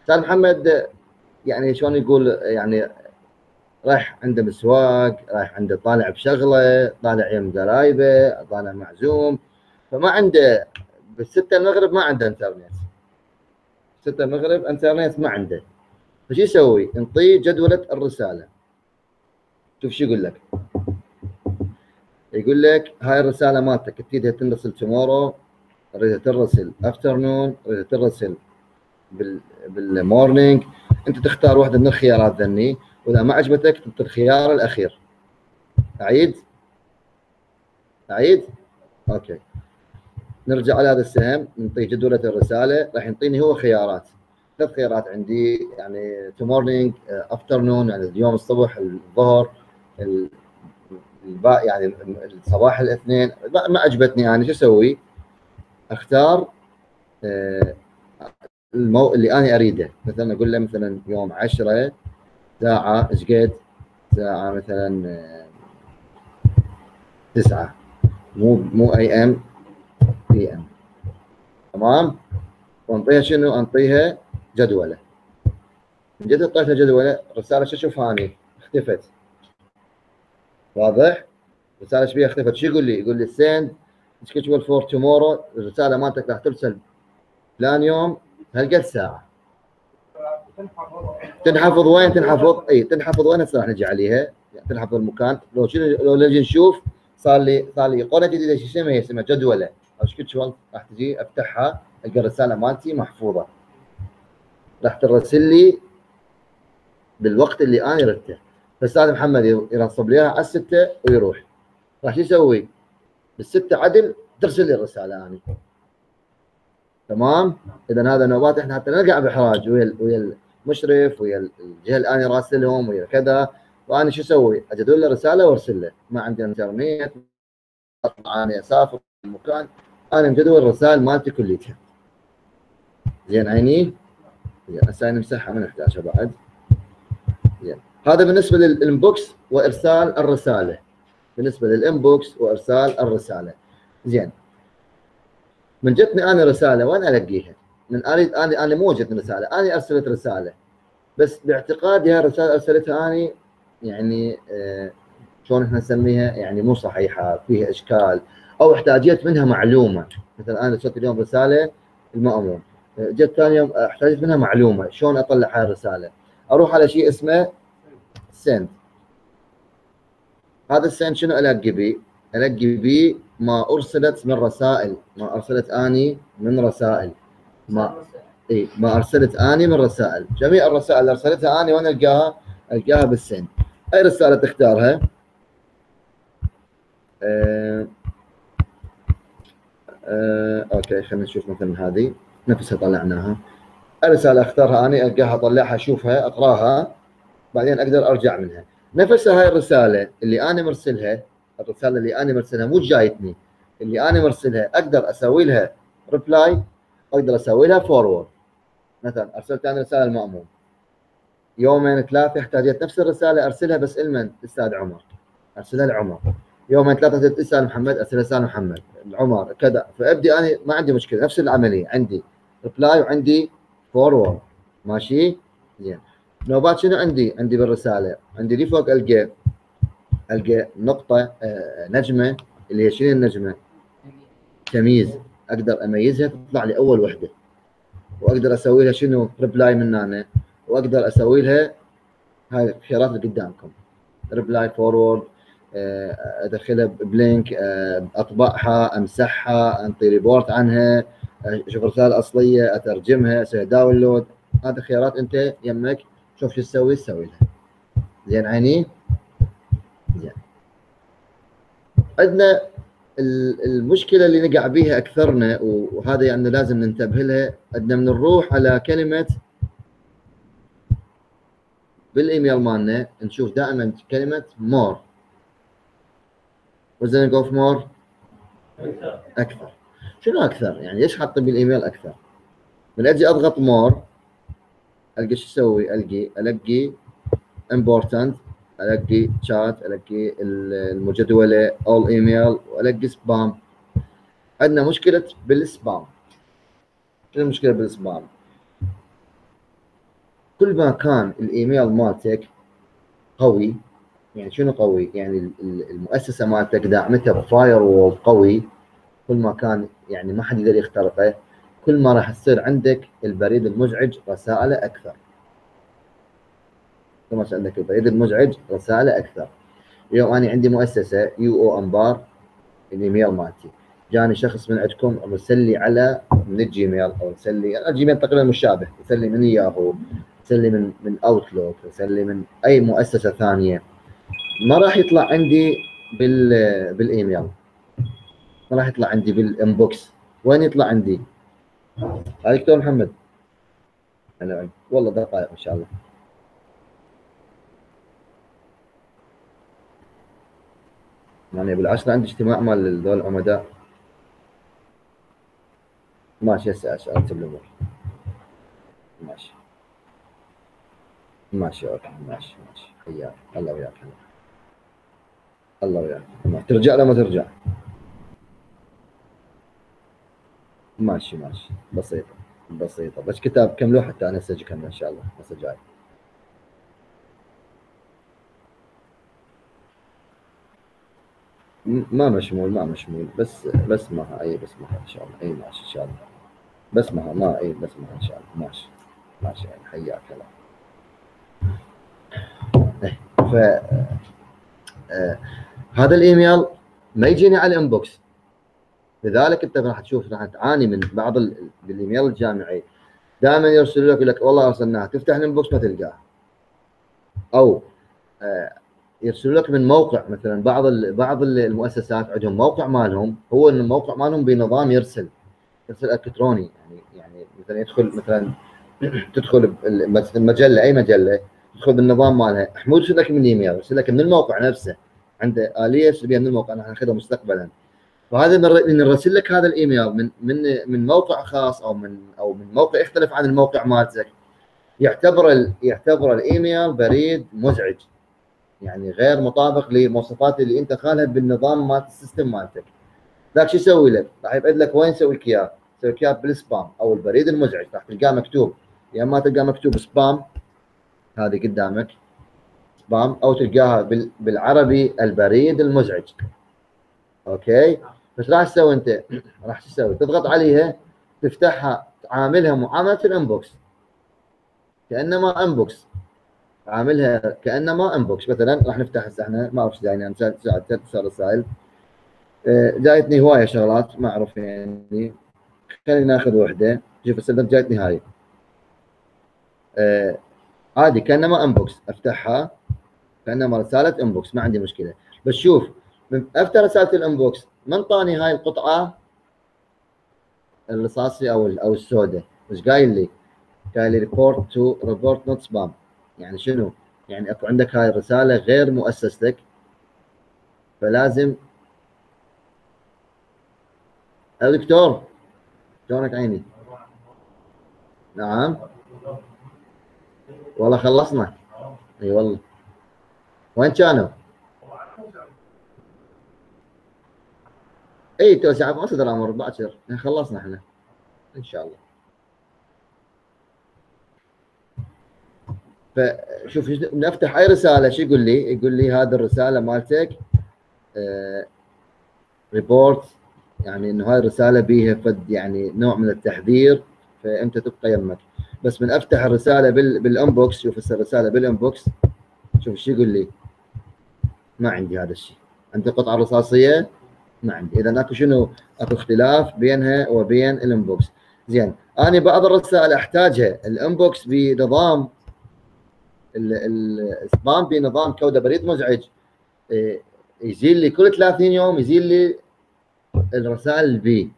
أستاذ محمد يعني شلون يقول يعني رايح عنده مسواق رايح عنده طالع بشغله طالع يم قرايبه طالع معزوم فما عنده بالستة المغرب ما عنده انترنت. ستة المغرب انترنت ما عنده. فشو يسوي؟ انطيه جدولة الرسالة. شوف شو يقول لك. يقول لك هاي الرسالة مالتك تريدها تنرسل tomorrow تريدها ترسل afternoon تريدها بال بال morning انت تختار واحدة من الخيارات ذني وإذا ما عجبتك تحط الخيار الأخير. اعيد اعيد okay. نرجع على هذا السهم نعطيه جدولة الرسالة راح يعطيني هو خيارات. ثلاث خيارات عندي يعني tomorrow morning afternoon يعني اليوم الصبح الظهر الباقي يعني الصباح الاثنين. ما عجبتني أنا شو أسوي؟ أختار آه، المو... اللي أنا أريده مثلا أقول له مثلا يوم 10 ساعة إيش قد؟ ساعة مثلا آه، تسعة مو مو AM PM تمام؟ وأنطيها شنو؟ أنطيها جدولة من جد أعطيتها جدولة الرسالة شو اشوفها اني؟ اختفت واضح؟ الرسالة إيش بيها اختفت؟ شو يقول لي؟ يقول لي send scheduled for tomorrow الرسالة مالتك راح ترسل فلان يوم هالقد ساعة؟ تنحفظ وين؟ تنحفظ إي تنحفظ وين هسه راح نجي عليها؟ يعني تنحفظ المكان. لو شنو لو نجي نشوف صار لي صار لي قناة جديدة شو اسمها اسمها جدولة. أو شكل راح تجي؟ أفتحها ألقى الرسالة مالتي محفوظة. راح ترسل لي بالوقت اللي أنا ردته فأستاذ محمد ينصب لي على الستة ويروح. راح شو يسوي؟ بالستة عدل ترسل لي الرسالة أنا. تمام؟ إذا هذا نوبات إحنا حتى نقع بإحراج ويا ويا مشرف ويا الجهة اللي أنا راسلهم ويا كذا. وأنا شو أسوي؟ اجدول له رسالة وأرسل له. ما عندي إنترنت أنا اسافر المكان أنا مجدول الرسائل مالتي كليتها. زين عيني؟ زين هسه نمسحها ما نحتاجها بعد. زين هذا بالنسبة لل inbox وإرسال الرسالة. بالنسبة لل inbox وإرسال الرسالة. زين. من جتني أنا رسالة وين ألقيها؟ من أريد أنا أنا مو جتني رسالة أنا أرسلت رسالة. بس باعتقادي هاي الرسالة أرسلتها اني يعني آه شلون إحنا نسميها؟ يعني مو صحيحة فيها إشكال أو احتاجيت منها معلومة. مثلا أنا ارسلت اليوم رسالة المأمون. جت ثاني يوم احتاجت منها معلومة شلون أطلع هاي الرسالة؟ أروح على شيء اسمه سند. هذا ال sent شنو ألقي به؟ ألقي بي ما أرسلت من رسائل ما أرسلت آني من رسائل. ما إي ما أرسلت آني من رسائل. جميع الرسائل اللي أرسلتها آني وأنا ألقاها ألقاها بال sent أي رسالة تختارها؟ آه آه okay خلينا نشوف مثلا هذه. نفسها طلعناها. الرساله أختارها آني ألقاها أطلعها أشوفها أقراها بعدين أقدر أرجع منها. نفسها هاي الرسالة اللي أنا مرسلها الرسالة اللي أنا مرسلها مو جايتني اللي أنا مرسلها أقدر أسوي لها reply أقدر أسوي لها forward مثلا أرسلت أنا رسالة لمأمون يومين ثلاثة احتاجت نفس الرسالة أرسلها بس لمن؟ أستاذ عمر. أرسلها لعمر. يومين ثلاثة تسال محمد أرسلها أستاذ محمد. عمر كذا. فأبدي أنا ما عندي مشكلة نفس العملية عندي. reply وعندي forward ماشي؟ زين. نوبات شنو عندي؟ عندي بالرسالة. عندي لي فوق ألقى نقطة آه، نجمة اللي هي شنو النجمة؟ تمييز. أقدر أميزها تطلع لي أول وحدة. وأقدر أسوي لها شنو؟ reply من هنا. وأقدر أسوي لها هاي الخيارات اللي قدامكم. reply forward أدخلها ب link آه، أطبعها أمسحها أنطي report عنها أشوف رسالة أصلية أترجمها أسوي download. هذه خيارات أنت يمك شوف شو تسوي تسوي لها. زين عيني؟ زين عندنا المشكلة اللي نقع بها أكثرنا وهذا يعني لازم ننتبه لها عندنا من نروح على كلمة بالإيميل مالنا نشوف دائما كلمة more. وشنو more أكثر. شنو أكثر؟ يعني ليش حاطين بالإيميل أكثر؟ من أجي أضغط more ألقى شو أسوي؟ القي القي important ألقي شات ألقي المجدولة اول ايميل وألقي spam عندنا مشكلة بال spam شنو المشكلة بال spam كل ما كان الايميل مالتك قوي يعني شنو قوي؟ يعني المؤسسة مالتك داعمتها ب firewall قوي. كل ما كان يعني ما حد يقدر يخترقه. كل ما راح تصير عندك البريد المزعج رسائله أكثر. ما عندك البريد المزعج رسائله أكثر. اليوم أنا عندي مؤسسة UO أنبار الايميل مالتي. جاني شخص من عندكم ارسل لي على من ال Gmail أو ارسل لي ال Gmail تقريبا مشابه. ارسل لي من ياهو ارسل لي من من Outlook ارسل لي من أي مؤسسة ثانية. ما راح يطلع عندي بال بالإيميل. ما راح يطلع عندي بال inbox. وين يطلع عندي؟ هاي دكتور محمد. أنا والله دقائق إن شاء الله. يعني بالعشرة عندي اجتماع مال ذول العمداء. ماشي هسه أرتب الأمور ماشي. ماشي أوكي ماشي ماشي. حياك. الله وياك. الله وياك. ترجع لما ترجع؟ ماشي ماشي. بسيطة بسيطة. بس كتاب كم لوحة؟ حتى أنا أسجل إن شاء الله. بس جاي. ما مشمول ما مشمول. بس بس ما أي بس ما إن شاء الله. أي ماشي إن شاء الله. بس ما أي بس ما إن شاء الله. ماشي. ماشي. يعني حياك الله. إيه، ف آه هذا الإيميل ما يجيني على ال inbox لذلك أنت راح تشوف راح تعاني من بعض بالإيميل الجامعي. دائما يرسل لك يقول لك والله أرسلناها. تفتح ال inbox ما تلقاها. أو آه يرسلوا لك من موقع مثلا بعض بعض المؤسسات عندهم موقع مالهم هو إن الموقع مالهم بنظام يرسل يرسل إلكتروني. يعني يعني مثلا يدخل مثلا تدخل المجله أي مجلة تدخل بالنظام مالها. مو يرسل لك من الايميل يرسل لك من الموقع نفسه. عنده آلية يرسل بها من الموقع أنا نأخذها مستقبلا. فهذا نرسل لك هذا الإيميل من من من موقع خاص أو من أو من موقع يختلف عن الموقع مالتك يعتبر يعتبر الإيميل بريد مزعج. يعني غير مطابق لمواصفات اللي انت خالها بالنظام مالت ال system مالتك. ذاك شو يسوي لك؟ راح يبعد لك وين يسوي لك اياه؟ يسوي لك بال spam أو البريد المزعج راح تلقاه مكتوب. يا اما تلقاه مكتوب spam هذه قدامك. spam أو تلقاها بالعربي البريد المزعج. okay؟ بس راح تسوي انت؟ (clears throat) راح تسوي؟ تضغط عليها تفتحها تعاملها معاملة ال inbox. كأنما inbox. عاملها كانما inbox مثلا راح نفتح هسه إحنا ما أعرف إيش داعي نسال رسائل آه، جايتني هواية شغلات ما أعرف يعني. خلينا ناخذ وحدة. شوف ال sender جايتني هاي. آه، عادي كانما inbox أفتحها. كانما رساله inbox ما عندي مشكلة. بس شوف أفتح رسالة ال inbox من طاني هاي القطعة الرصاصي أو أو السوداء؟ وش قايل لي؟ قايل لي report to report not spam يعني شنو؟ يعني اكو عندك هاي الرسالة غير مؤسستك فلازم دكتور شلونك عيني؟ نعم والله خلصنا إي والله وين كانوا؟ إي توسع ما صدر أمر باكر خلصنا إحنا إن شاء الله فشوف نفتح أي رسالة شو يقول لي؟ يقول لي هذه الرسالة مالتك آه report يعني إنه هاي الرسالة بيها فد يعني نوع من التحذير فأنت تبقى يمك. بس من أفتح الرسالة بال بال inbox شوف الرسالة بال inbox شوف إيش يقول لي؟ ما عندي هذا الشيء. عندي قطعة رصاصية؟ ما عندي. إذا أكو شنو؟ أكو اختلاف بينها وبين ال inbox زين أنا بعض الرسائل أحتاجها. ال inbox بنظام ال spam بنظام كودة بريد مزعج. إيه، يزيل لي كل 30 يوم يزيل لي الرسائل البي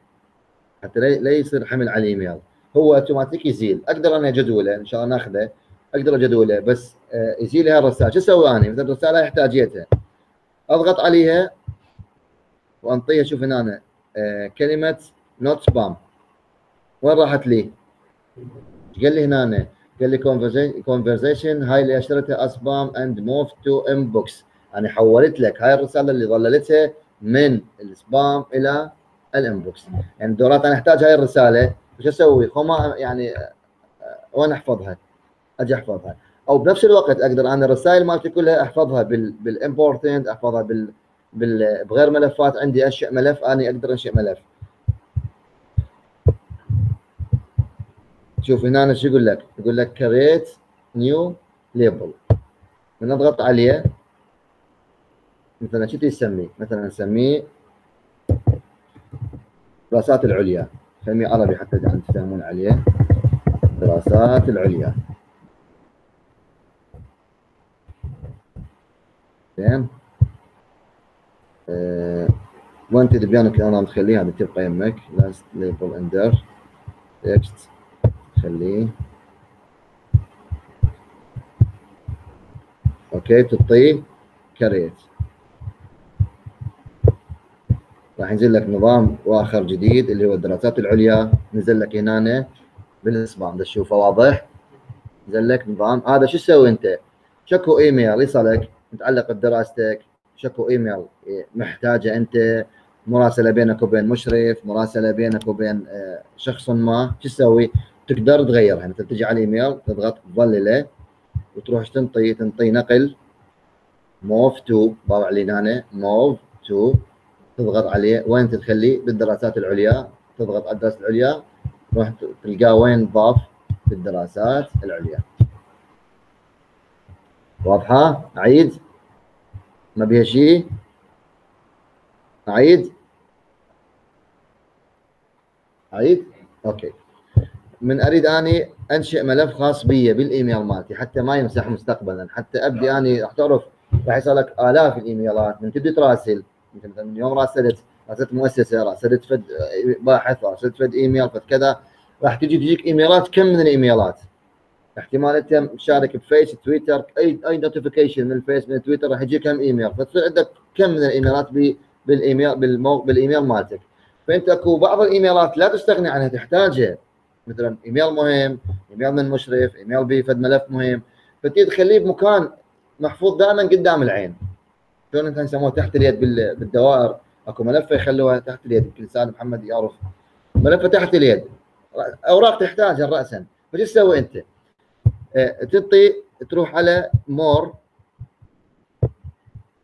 حتى لا يصير حمل على الإيميل. هو أوتوماتيك يزيل. أقدر أنا جدوله إن شاء الله ناخذه. أقدر أجدوله بس آه، يزيل لي الرسائل. شو أسوي أنا؟ مثلا الرساله أحتاجيتها. أضغط عليها وأنطيها. شوف هنا أنا. آه، كلمة not spam وين راحت لي؟ قال لي هنا أنا. قال لي conversation هاي اللي أشتريتها spam and move to inbox أنا حولت لك. هاي الرسالة اللي ظللتها من ال spam إلى ال inbox يعني دورات أنا أحتاج هاي الرسالة. وش أسوي؟ خما يعني وين أحفظها؟ أجي أحفظها. أو بنفس الوقت أقدر أنا الرسائل مالتي كلها أحفظها بال important أحفظها بال بغير ملفات. عندي انشئ ملف أنا أقدر انشئ ملف. شوف هنا أنا شو يقول لك؟ يقول لك new label من اضغط عليه مثلا شو تسميه؟ مثلا نسميه الدراسات العليا. سميه عربي حتى تفهمون عليه. الدراسات العليا. زين. أه وانت دبيانك أنا مخليها بتبقى يمك. nest label under text خليه okay تعطيه create. راح ينزل لك نظام واخر جديد اللي هو الدراسات العليا. نزل لك هنا بال spam تشوفه واضح. نزل لك نظام. هذا شو تسوي أنت؟ شكو إيميل يصلك. متعلق بدراستك. شكو إيميل محتاجه أنت. مراسلة بينك وبين مشرف مراسلة بينك وبين آه، شخص ما. شو تسوي؟ تقدر تغيرها مثلا تجي على الإيميل تضغط تظلله وتروح تنطي تنطي نقل موف تو طابع لي هنا move to تضغط عليه وين تخليه بالدراسات العليا تضغط على الدراسات العليا تروح تلقاه وين ضاف بالدراسات العليا واضحة؟ أعيد؟ ما بيها شيء؟ أعيد؟ أعيد؟ okay من أريد أني أنشئ ملف خاص بي بالإيميل مالتي حتى ما يمسح مستقبلا. حتى أبدي أني راح تعرف راح يصلك آلاف الإيميلات. من تبدي تراسل مثلا من يوم راسلت راسلت مؤسسة راسلت فد باحث راسلت فد إيميل فد كذا راح تجي تجيك إيميلات كم من الإيميلات؟ احتمال أنت مشارك بفيس تويتر أي أي notification من الفيس من تويتر راح يجيك كم إيميل. فتصير عندك كم من الإيميلات بالإيميل بالمو... بالإيميل مالتك. فأنت أكو بعض الإيميلات لا تستغني عنها تحتاجها. مثلا إيميل مهم إيميل من مشرف إيميل بفد ملف مهم. فتي تخليه بمكان محفوظ دائما قدام العين. شلون إنت يسموها تحت اليد بالدوائر. أكو ملفة يخلوها تحت اليد. يمكن لسان محمد يعرف ملفة تحت اليد. أوراق تحتاجها راسا فش تسوي أنت؟ آه تعطي تروح على more.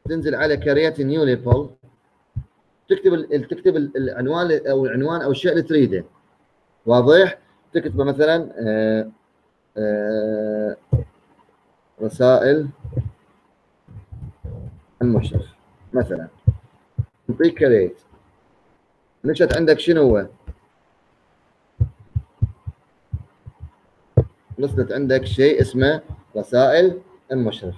تنزل على create new label. تكتب تكتب العنوان أو العنوان أو الشيء اللي تريده. واضح؟ تكتبه مثلا آه آه رسائل المشرف. مثلا نعطيه create نشأت عندك شنو هو؟ وصلت عندك شيء اسمه رسائل المشرف.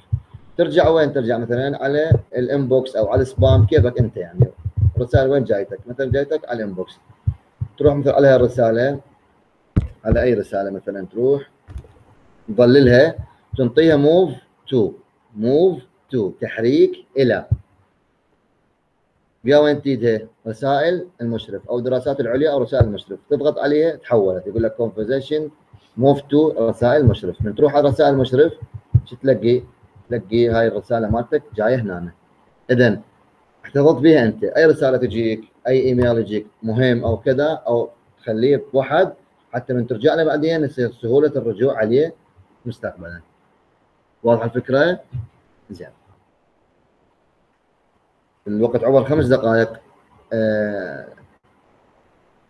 ترجع وين ترجع؟ مثلا على ال inbox أو على ال spam كيفك أنت يعني؟ الرسائل وين جايتك؟ مثلا جايتك على ال inbox تروح مثلا على الرساله على أي رسالة مثلا تروح تظللها تنطيها move to move to تحريك إلى. يا وين تيدها رسائل المشرف أو دراسات العليا أو رسائل المشرف. تضغط عليها تحولت. يقول لك conversation moved to رسائل المشرف. من تروح على رسائل المشرف شو تلقي؟ تلقي هاي الرسالة مالتك جاية هنا. اذا احتفظت بها أنت. أي رسالة تجيك أي إيميل يجيك مهم أو كذا أو تخليه بوحد حتى من ترجع له بعدين يصير سهولة الرجوع عليه مستقبلا. واضحه الفكرة؟ زين. الوقت عمر خمس دقائق. آه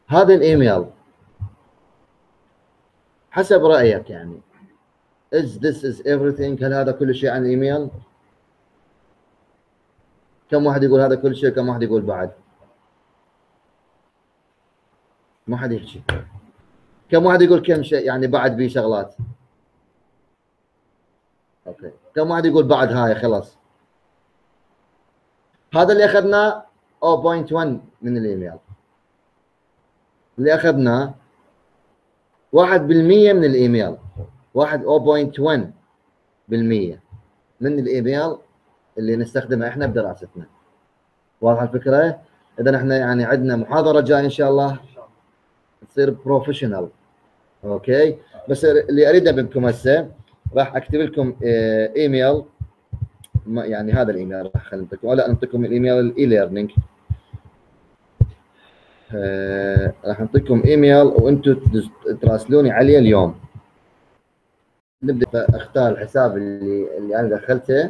هذا الإيميل. حسب رأيك يعني. Is this is everything هل هذا كل شيء عن الإيميل؟ كم واحد يقول هذا كل شيء؟ كم واحد يقول بعد؟ ما حد يحكي. كم واحد يقول كم شيء؟ يعني بعد بيه شغلات. أوكي. كم واحد يقول بعد هاي؟ خلاص. هذا اللي أخذناه 0.1 من الإيميل. اللي أخذناه 1% من الإيميل. واحد 0.1 بالمية من الإيميل اللي نستخدمها إحنا بدراستنا. واضحة الفكرة؟ اذا إحنا يعني عندنا محاضرة جاية إن شاء الله. تصير professional okay بس اللي أريده منكم هسه راح أكتب لكم آه، ايميل يعني هذا الإيميل راح خلينا نعطيكم ولا نعطيكم الإيميل ال e-learning آه، راح نعطيكم ايميل وأنتم تراسلوني عليه اليوم. نبدأ اختار الحساب اللي اللي أنا دخلته.